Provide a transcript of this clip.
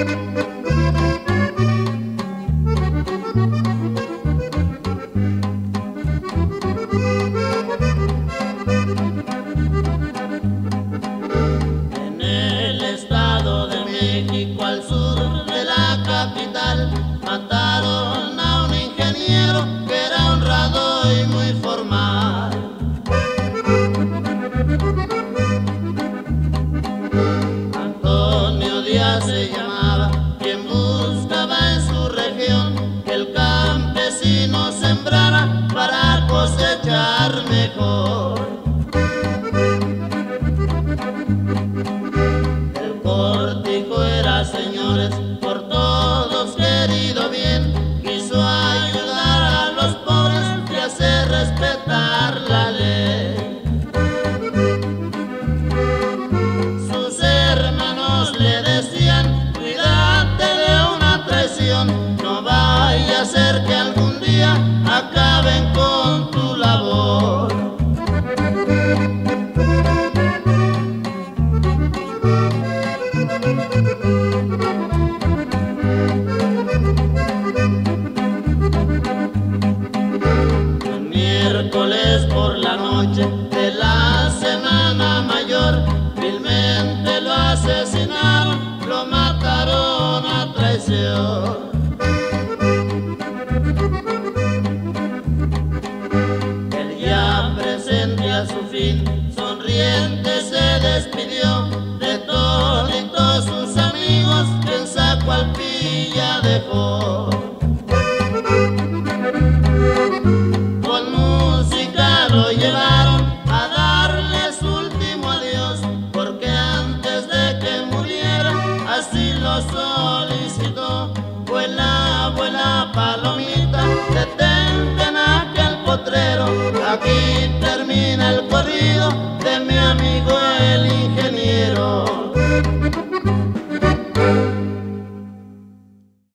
En el estado de México al sur de la capital mataron a un ingeniero que era honrado y muy formal. Antonio Díaz. 哦。Un miércoles por la noche de la semana mayor vilmente lo asesinaron, lo mataron a traición. El día presentía su fin se despidió de todos sus amigos que en pilla dejó. Con música lo llevaron a darle su último adiós, porque antes de que muriera así lo solicitó. perdido de mi amigo.